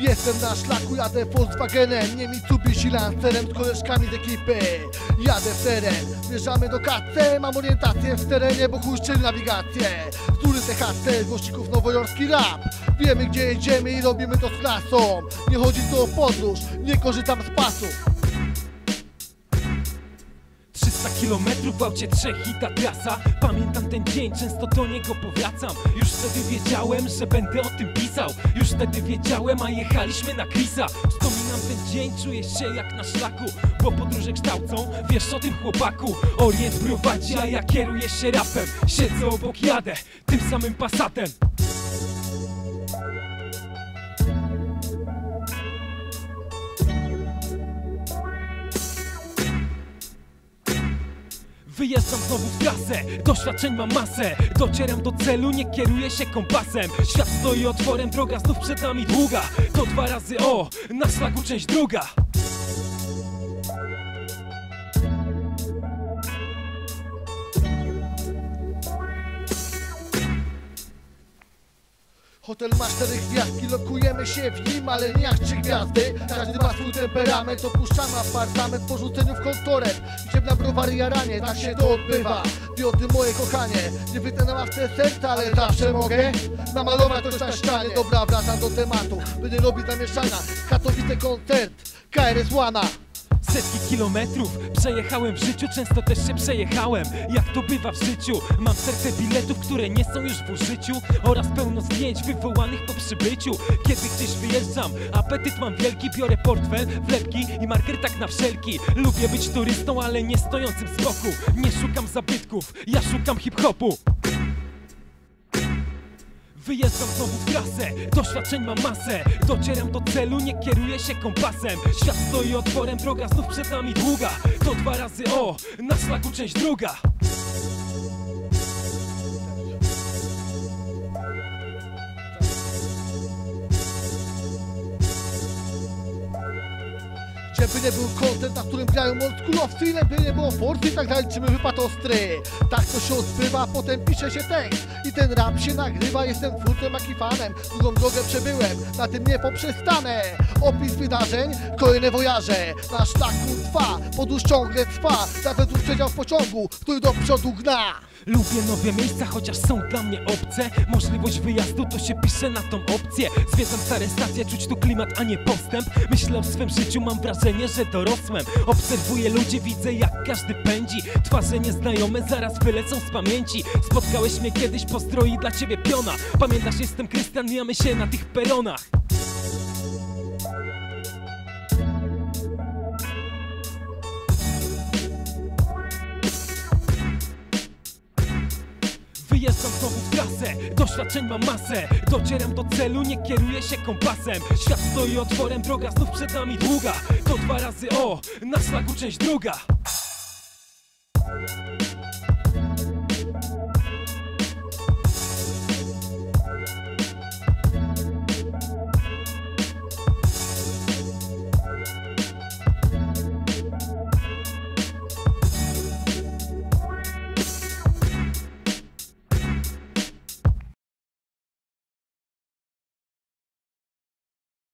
Jestem na szlaku, jadę Volkswagenem Nie Mitsubishi Lancerem z koleżkami z ekipy. Jadę w teren, wjeżdżamy do KC Mam orientację w terenie, bo chuj nawigację. Który THC, głośników nowojorski rap. Wiemy gdzie jedziemy i robimy to z klasą. Nie chodzi tu o podróż, nie korzystam z pasów 300 kilometrów w aucie trzech i ta trasa. Pamiętam ten dzień, często do niego powracam. Już wtedy wiedziałem, że będę o tym pisał. Już wtedy wiedziałem, a jechaliśmy na Krisa Wspominam ten dzień, czuję się jak na szlaku. Bo podróże kształcą, wiesz o tym chłopaku. Orient prowadzi, a ja kieruję się rapem. Siedzę obok, jadę, tym samym pasatem Wyjeżdżam znowu w trasę, doświadczeń mam masę. Docieram do celu, nie kieruję się kompasem. Świat stoi otworem, droga znów przed nami długa. To dwa razy o, na szlaku część druga Hotel ma cztery gwiazdki, lokujemy się w nim, ale nie jak trzy gwiazdy. Każdy ma swój temperament, opuszczamy apartament po rzuceniu w kontorem Idziemy na browary jaranie, tak się to odbywa. Wie o tym moje kochanie, nie wytnęłam w te serca, ale zawsze mogę Namalować coś na ścianie, dobra wracam do tematu Będę robić zamieszania, Katowice koncert, KRS Łana Setki kilometrów. Przejechałem w życiu, często też się przejechałem. Jak to bywa w życiu? Mam serce biletów, które nie są już w użyciu. Oraz pełno zdjęć wywołanych po przybyciu. Kiedy gdzieś wyjeżdżam, apetyt mam wielki. Biorę portfel, wlepki i marker tak na wszelki. Lubię być turystą, ale nie stojącym z boku. Nie szukam zabytków, ja szukam hip-hopu Wyjeżdżam znowu w trasę, doświadczeń mam masę. Docieram do celu, nie kieruję się kompasem. Świat stoi otworem, droga znów przed nami długa. To dwa razy o, na szlaku część druga Żeby nie był kontent, na którym grają oldschoolowcy Ile by nie było forsy tak dalej, czy my ostry. Tak to się odbywa, potem pisze się tekst. I ten rap się nagrywa, jestem twórcą jak i fanem. Długą drogę przebyłem, na tym nie poprzestanę. Opis wydarzeń, kolejne wojaże Na szlaku trwa, podróż ciągle trwa. Nawet przedział w pociągu, który do przodu gna. Lubię nowe miejsca, chociaż są dla mnie obce. Możliwość wyjazdu to się pisze na tą opcję. Zwiedzam stare stacje, czuć tu klimat, a nie postęp. Myślę o swym życiu, mam wrażenie, że dorosłem Obserwuję ludzi, widzę jak każdy pędzi. Twarze nieznajome zaraz wylecą z pamięci. Spotkałeś mnie kiedyś, postroi dla ciebie piona. Pamiętasz, jestem Krystian, mijamy się na tych peronach Wyjeżdżam znowu w trasę, doświadczeń mam masę. Docieram do celu, nie kieruję się kompasem. Świat stoi otworem, droga znów przed nami długa. To dwa razy o, na szlaku część druga